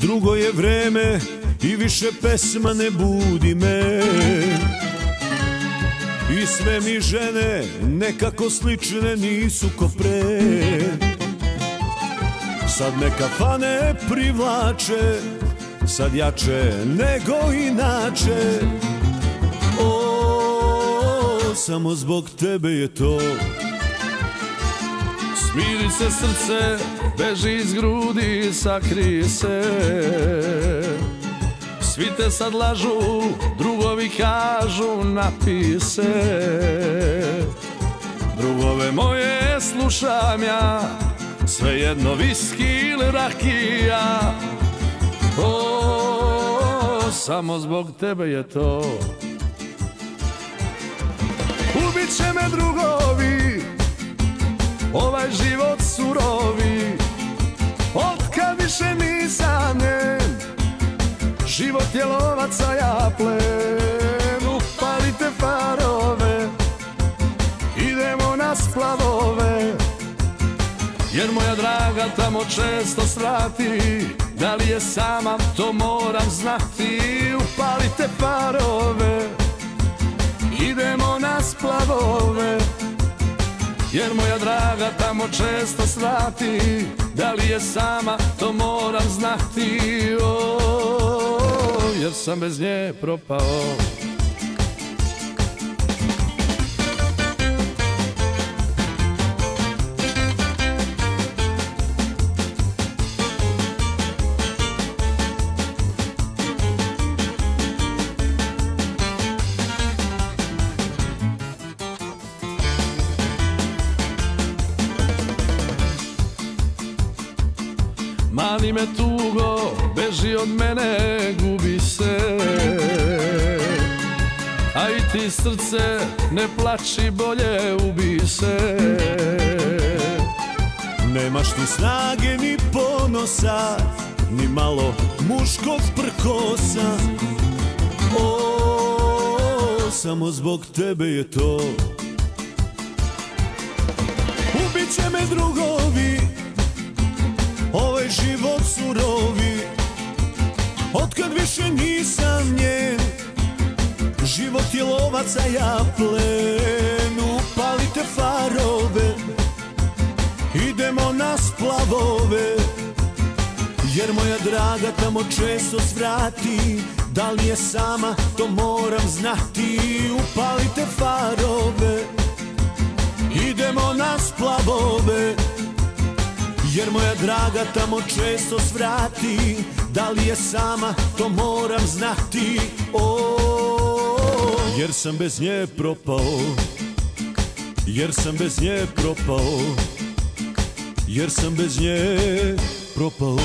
Drugo je vreme i više pesma ne budi me. I sve mi žene nekako slične nisu ko pre. Sad me kafane privlače Sad jače nego inače. O, samo zbog tebe je to Smiri se srce, beži iz grudi, sakri se. Svi te sad lažu, drugovi kažu napi se Drugove moje slušam ja, svejedno viski ili rakija. O, samo zbog tebe je to. Ubit će me drugovi ovaj život surovi Otkad više nisam njen Život je lovaca ja plen. Upalite farove Idemo na splavove. Jer moja draga tamo često svrati Da li je sama to moram znati. Upalite farove jer moja draga tamo često svati Da li je sama, to moram znati. O, Jer sam bez nje propao Mani me tugo, beži od mene, gubi se. A i ti srce, ne plači, bolje ubi se. Nemaš ti snage ni ponosa Ni malo muškog prkosa. O, samo zbog tebe je to. Ubit će me drugovi Lovaca ja plen Upalite farove. Idemo na splavove Jer moja draga tamo često svrati. Da li je sama, to moram znati. Upalite farove Idemo na splavove. Jer moja draga tamo često svrati. Da li je sama, to moram znati. O, Sam bez nje propao Jer bez nje propao Jer bez nje propao